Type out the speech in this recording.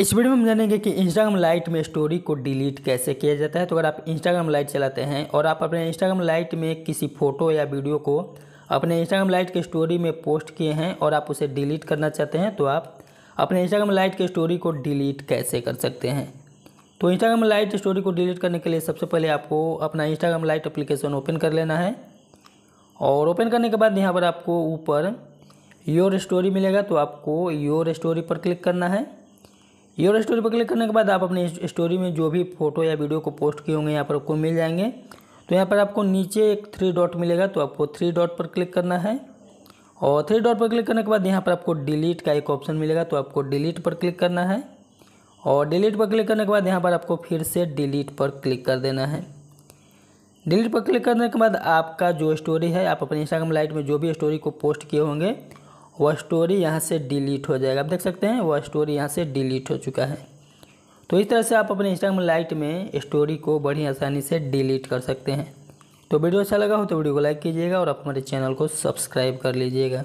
इस वीडियो में हम जानेंगे कि इंस्टाग्राम लाइट में स्टोरी को डिलीट कैसे किया जाता है। तो अगर आप इंस्टाग्राम लाइट चलाते हैं और आप अपने इंस्टाग्राम लाइट में किसी फ़ोटो या वीडियो को अपने इंस्टाग्राम लाइट के स्टोरी में पोस्ट किए हैं और आप उसे डिलीट करना चाहते हैं तो आप अपने इंस्टाग्राम लाइट के स्टोरी को डिलीट कैसे कर सकते हैं। तो इंस्टाग्राम लाइट स्टोरी को डिलीट करने के लिए सबसे पहले आपको अपना इंस्टाग्राम लाइट अप्लीकेशन ओपन कर लेना है। और ओपन करने के बाद यहाँ पर आपको ऊपर योर स्टोरी मिलेगा तो आपको योर स्टोरी पर क्लिक करना है। योर स्टोरी पर क्लिक करने के बाद आप अपनी स्टोरी में जो भी फ़ोटो या वीडियो को पोस्ट किए होंगे, यहाँ पर आपको मिल जाएँगे। तो यहाँ पर आपको नीचे एक थ्री डॉट मिलेगा तो आपको थ्री डॉट पर क्लिक करना है। और थ्री डॉट पर क्लिक करने के बाद यहाँ पर आपको डिलीट का एक ऑप्शन मिलेगा तो आपको डिलीट पर क्लिक करना है। और डिलीट पर क्लिक करने के बाद यहाँ पर आपको फिर से डिलीट पर क्लिक कर देना है। डिलीट पर क्लिक करने के बाद आपका जो स्टोरी है, आप अपने इंस्टाग्राम लाइट में जो भी स्टोरी को पोस्ट किए होंगे वह स्टोरी यहाँ से डिलीट हो जाएगा। आप देख सकते हैं, वह स्टोरी यहाँ से डिलीट हो चुका है। तो इस तरह से आप अपने इंस्टाग्राम लाइट में स्टोरी को बड़ी आसानी से डिलीट कर सकते हैं। तो वीडियो अच्छा लगा हो तो वीडियो को लाइक कीजिएगा और आप हमारे चैनल को सब्सक्राइब कर लीजिएगा।